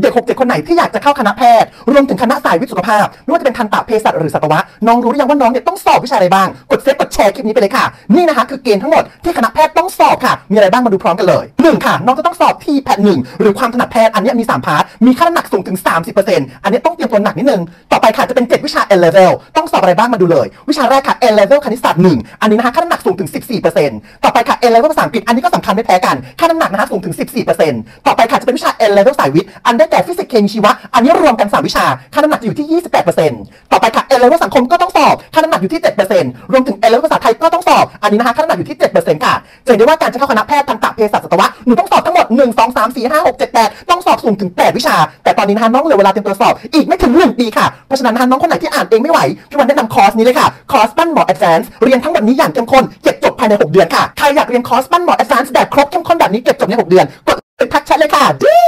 เด็ก 67 คนไหนที่อยากจะเข้าคณะแพทย์ รวมถึงคณะสายวิทย์สุขภาพ ไม่ว่าจะเป็นทันตเภสัชหรือสัตวะ น้องรู้หรือยังว่าน้องเนี่ยต้องสอบวิชาอะไรบ้าง กดเซฟกดแชร์คลิปนี้ไปเลยค่ะ นี่นะคะคือเกณฑ์ทั้งหมดที่คณะแพทย์ต้องสอบค่ะ มีอะไรบ้างมาดูพร้อมกันเลยหนึ่งค่ะ น้องจะต้องสอบ TPAT หนึ่งหรือความถนัดแพทย์อันนี้มี 3 part มีค่าน้ำหนักสูงถึง 30%อันเนี้ยต้องเตรียมตัวหนักนิดนึง ต่อไปค่ะจะเป็น 7 วิชา N level ต้องสอบอะไรบ้างมาดูเลย วิชาแรกค่ะ N level คณิตศาสตร์1อันนี้นะคะค่าน้ำหนักสูงถึง 14%ต่อไปค่ะ N level ภาษาอังกฤษอันนี้ก็สำคัญไม่แพ้กันค่าน้ำหนักนะคะสูงถึง 14%ต่อไปค่ะจะเป็นวิชา N level สายวิทย์อันได้แก่ฟิสิกส์เคมีชีวะ อันนี้รวมกัน 3 วิชา ค่าน้ำหนักจะอยู่ที่ 28%ต่อไปค่ะ N level สังคมก็ต้องสอบ ค่าน้ำหนักอยู่ที่ 7%รวมถึง N level ภาษาไทยก็ต้องสอบ อันนี้นะคะ ค่าน้ำหนักอยู่ที่ 7%ค่ะจะเห็นได้ว่าการจะเข้าคณะแพทย์ทันตเภสัชสัตวะหนูต้องสอบทั้งหมด 1 2 3 4 5 6 7 8 ต้องสอบสูงถึง 8 วิชา แต่ตอนนี้นะคะน้องเหลือเวลาเตรียมตัวสอบอีกไม่ถึง1ปีค่ะ เพราะฉะนั้นนะคะน้องคนไหนที่อ่านเองไม่ไหวพี่วันแนะนำคอร์สนี้เลยค่ะคอร์สปั้นหมอ Advance เรียนทั้งหมดนี้อย่างเข้มข้นเก็บจบภายใน 6 เดือนค่ะใครอยากเรียนคอร์สปั้นหมอ Advance แบบครบเข้มข้นแบบนี้เก็บจบใน 6 เดือนกดทักแชทเลยค่ะดี